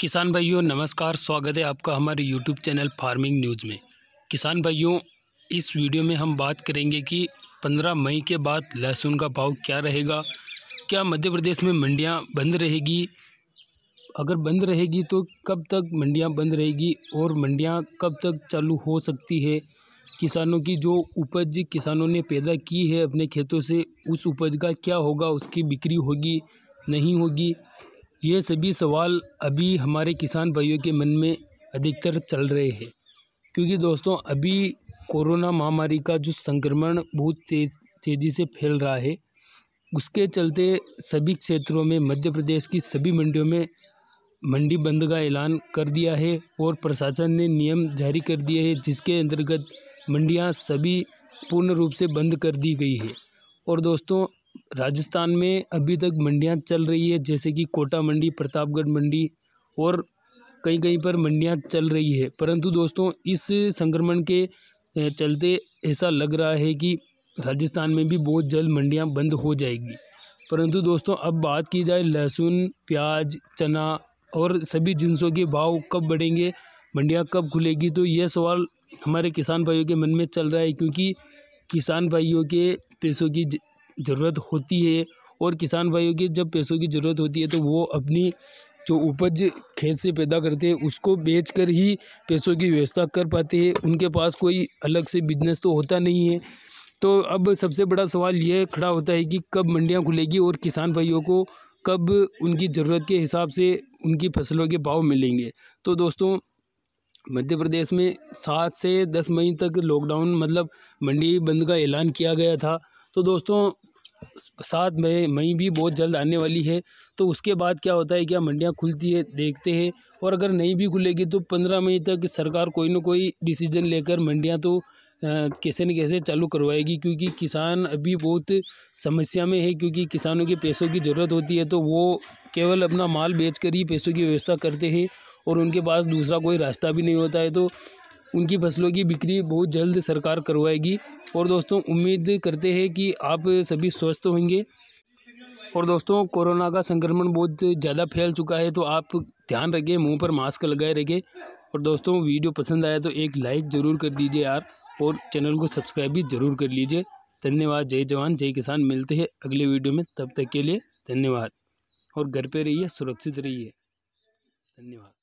किसान भाइयों, नमस्कार, स्वागत है आपका हमारे यूट्यूब चैनल फ़ार्मिंग न्यूज़ में। किसान भाइयों, इस वीडियो में हम बात करेंगे कि 15 मई के बाद लहसुन का भाव क्या रहेगा, क्या मध्य प्रदेश में मंडियाँ बंद रहेगी, अगर बंद रहेगी तो कब तक मंडियाँ बंद रहेगी और मंडियाँ कब तक चालू हो सकती है? किसानों की जो उपज किसानों ने पैदा की है अपने खेतों से, उस उपज का क्या होगा, उसकी बिक्री होगी, नहीं होगी? ये सभी सवाल अभी हमारे किसान भाइयों के मन में अधिकतर चल रहे हैं। क्योंकि दोस्तों, अभी कोरोना महामारी का जो संक्रमण बहुत तेज, तेज़ी से फैल रहा है, उसके चलते सभी क्षेत्रों में, मध्य प्रदेश की सभी मंडियों में मंडी बंद का ऐलान कर दिया है और प्रशासन ने नियम जारी कर दिए हैं, जिसके अंतर्गत मंडियाँ सभी पूर्ण रूप से बंद कर दी गई है। और दोस्तों राजस्थान में अभी तक मंडियाँ चल रही है, जैसे कि कोटा मंडी, प्रतापगढ़ मंडी और कहीं कहीं पर मंडियाँ चल रही है। परंतु दोस्तों, इस संक्रमण के चलते ऐसा लग रहा है कि राजस्थान में भी बहुत जल्द मंडियाँ बंद हो जाएगी। परंतु दोस्तों, अब बात की जाए लहसुन, प्याज, चना और सभी जिनसों के भाव कब बढ़ेंगे, मंडियाँ कब खुलेगी तो यह सवाल हमारे किसान भाइयों के मन में चल रहा है, क्योंकि किसान भाइयों के पैसों की ज़रूरत होती है और किसान भाइयों की जब पैसों की ज़रूरत होती है तो वो अपनी जो उपज खेत से पैदा करते हैं, उसको बेच कर ही पैसों की व्यवस्था कर पाते हैं। उनके पास कोई अलग से बिज़नेस तो होता नहीं है। तो अब सबसे बड़ा सवाल ये खड़ा होता है कि कब मंडियाँ खुलेगी और किसान भाइयों को कब उनकी ज़रूरत के हिसाब से उनकी फ़सलों के भाव मिलेंगे। तो दोस्तों, मध्य प्रदेश में सात से दस मई तक लॉकडाउन मतलब मंडी बंद का ऐलान किया गया था। तो दोस्तों सात मई मई भी बहुत जल्द आने वाली है तो उसके बाद क्या होता है क्या मंडियाँ खुलती है, देखते हैं, और अगर नहीं भी खुलेगी तो पंद्रह मई तक सरकार कोई ना कोई डिसीज़न लेकर मंडियाँ तो कैसे न कैसे चालू करवाएगी, क्योंकि किसान अभी बहुत समस्या में है, क्योंकि किसानों के पैसों की ज़रूरत होती है तो वो केवल अपना माल बेच कर ही पैसों की व्यवस्था करते हैं, और उनके पास दूसरा कोई रास्ता भी नहीं होता है तो उनकी फ़सलों की बिक्री बहुत जल्द सरकार करवाएगी। और दोस्तों, उम्मीद करते हैं कि आप सभी स्वस्थ होंगे। और दोस्तों, कोरोना का संक्रमण बहुत ज़्यादा फैल चुका है तो आप ध्यान रखें, मुँह पर मास्क लगाए रखें। और दोस्तों, वीडियो पसंद आया तो एक लाइक ज़रूर कर दीजिए यार, और चैनल को सब्सक्राइब भी ज़रूर कर लीजिए। धन्यवाद, जय जवान, जय किसान, मिलते हैं अगले वीडियो में, तब तक के लिए धन्यवाद। और घर पे रहिए, सुरक्षित रहिए। धन्यवाद।